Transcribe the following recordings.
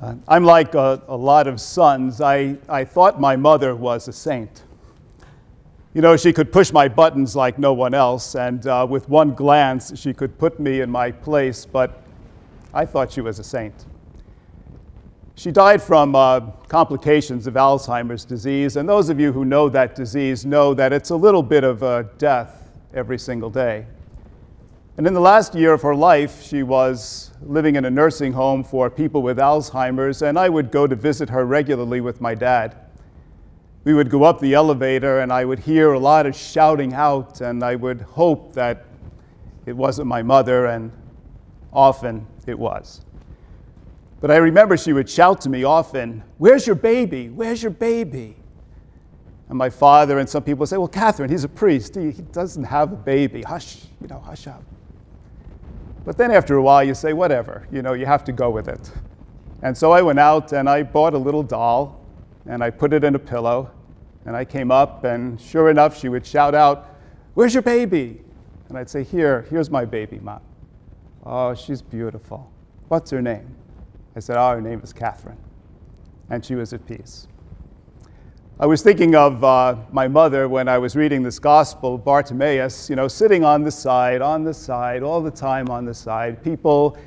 Uh, I'm like a, a, lot of sons. I, I thought my mother was a saint. You know, she could push my buttons like no one else, and uh, with one glance, she could put me in my place, but I thought she was a saint. She died from uh, complications of Alzheimer's disease, and those of you who know that disease know that it's a little bit of a death every single day. And in the last year of her life, she was living in a nursing home for people with Alzheimer's, and I would go to visit her regularly with my dad. We would go up the elevator, and I would hear a lot of shouting out, and I would hope that it wasn't my mother, and often it was. But I remember she would shout to me often, Where's your baby? Where's your baby? And my father and some people would say, Well, Catherine, he's a priest. He, he doesn't have a baby. Hush, you know, hush up. But then after a while, you say, whatever, you know, you have to go with it. And so I went out and I bought a little doll and I put it in a pillow. And I came up, and sure enough, she would shout out, Where's your baby? And I'd say, Here, here's my baby, Mom. Oh, she's beautiful. What's her name? I said, Oh, her name is Catherine. And she was at peace. I was thinking of uh, my mother when I was reading this gospel, Bartimaeus, you know, sitting on the side, on the side, all the time on the side, people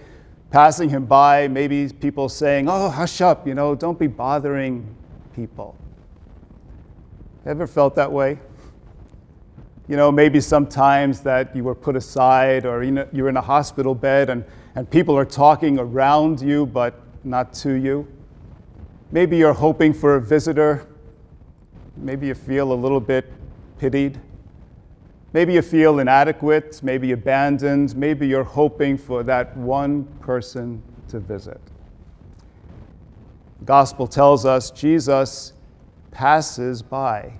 passing him by, maybe people saying, Oh, hush up, you know, don't be bothering people. Ever felt that way? You know, maybe sometimes that you were put aside or you're in a hospital bed and, and people are talking around you but not to you. Maybe you're hoping for a visitor Maybe you feel a little bit pitied. Maybe you feel inadequate, maybe abandoned, maybe you're hoping for that one person to visit. The gospel tells us Jesus passes by.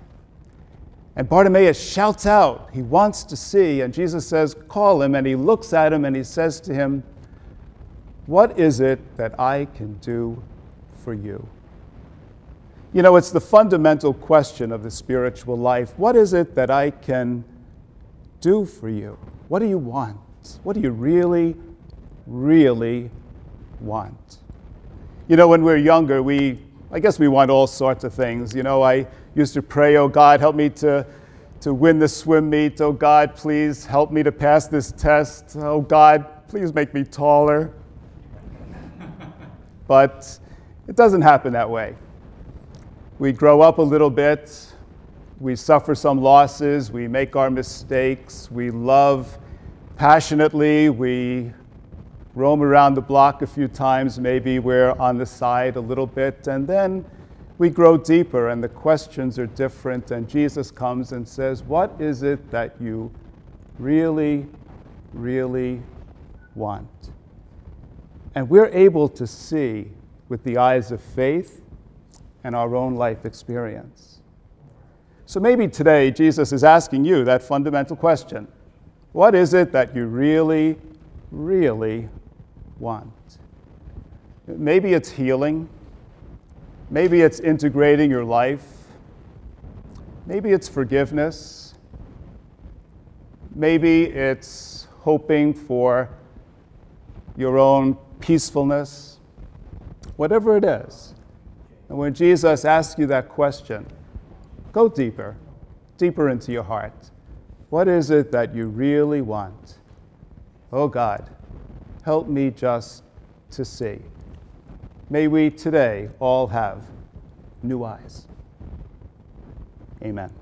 And Bartimaeus shouts out, he wants to see, and Jesus says, Call him, and he looks at him and he says to him, What is it that I can do for you? You know, it's the fundamental question of the spiritual life. What is it that I can do for you? What do you want? What do you really, really want? You know, when we're younger, we, I guess we want all sorts of things. You know, I used to pray, oh God, help me to, to win the swim meet. Oh God, please help me to pass this test. Oh God, please make me taller. but it doesn't happen that way we grow up a little bit, we suffer some losses, we make our mistakes, we love passionately, we roam around the block a few times, maybe we're on the side a little bit, and then we grow deeper and the questions are different, and Jesus comes and says, What is it that you really, really want? And we're able to see with the eyes of faith and our own life experience. So maybe today Jesus is asking you that fundamental question What is it that you really, really want? Maybe it's healing. Maybe it's integrating your life. Maybe it's forgiveness. Maybe it's hoping for your own peacefulness. Whatever it is, and when Jesus asks you that question, go deeper, deeper into your heart. What is it that you really want? Oh God, help me just to see. May we today all have new eyes. Amen.